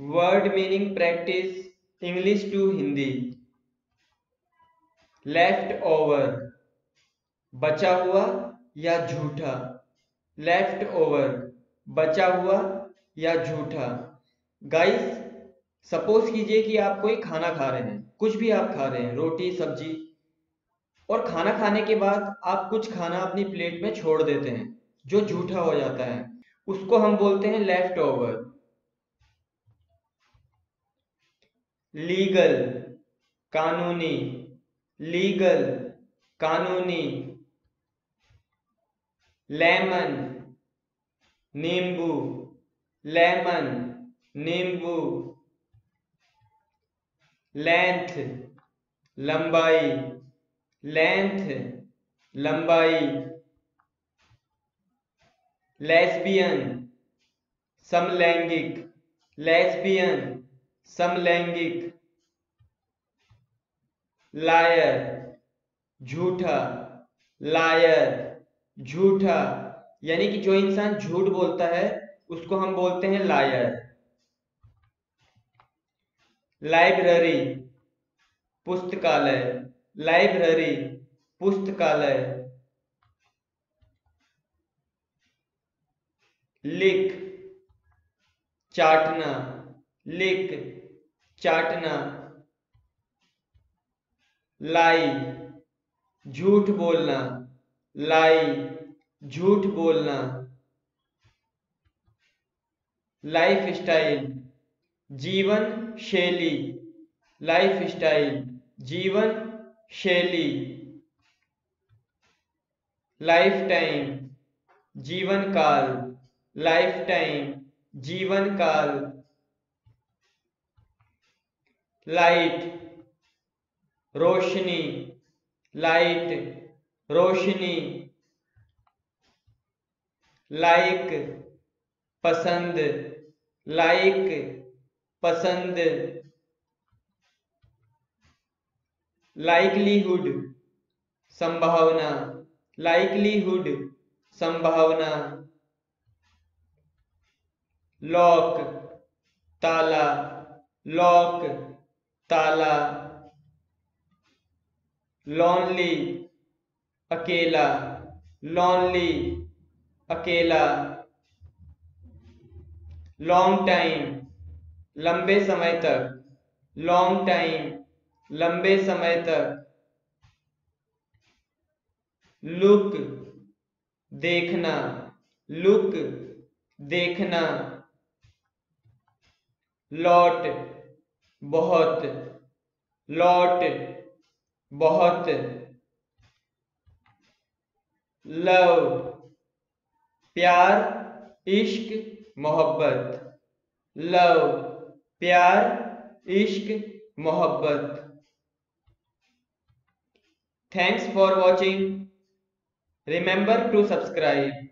Word meaning practice English to Hindi left over बचा हुआ या झूठा? लेफ़्ट ओवर बचा हुआ या झूठा? गाइस सपोज़ कीजिए कि आप कोई खाना खा रहे हैं, कुछ भी आप खा रहे हैं, रोटी, सब्ज़ी, और खाना खाने के बाद आप कुछ खाना अपनी प्लेट में छोड़ देते हैं, जो झूठा हो जाता है, उसको हम बोलते हैं लेफ़्ट ओवर लीगल, कानूनी लीगल, कानूनी, लेमन, नींबू लेमन, नींबू, लेंथ, लंबाई लेंथ, लंबाई, लेस्बियन, समलैंगिक, लेस्बियन समलैंगिक, लायर, झूठा लायर, झूठा, यानी कि जो इंसान झूठ बोलता है, उसको हम बोलते हैं लायर। लाइब्रेरी, पुस्तकालय लाइब्रेरी, पुस्तकालय। लिख, चाटना, लिख। चाटना, लाई, झूठ बोलना, लाई, झूठ बोलना लाइफ स्टाइल जीवन शैली लाइफ स्टाइल जीवन शैली लाइफ टाइम जीवन काल लाइफ टाइम जीवन काल लाइट, रोशनी लाइट, रोशनी, लाइक, पसंद लाइक, पसंद, लाइकलीहुड, संभावना लाइकलीहुड, संभावना, लॉक, ताला, लॉक ताला, लॉनली, अकेला लॉनली, अकेला, लॉन्ग टाइम, लंबे समय तक, लॉन्ग टाइम, लंबे समय तक, लुक, देखना लुक, देखना, लॉट बहुत, लॉट, बहुत, लव, प्यार, इश्क, मोहब्बत, लव, प्यार, इश्क, मोहब्बत। Thanks for watching remember to subscribe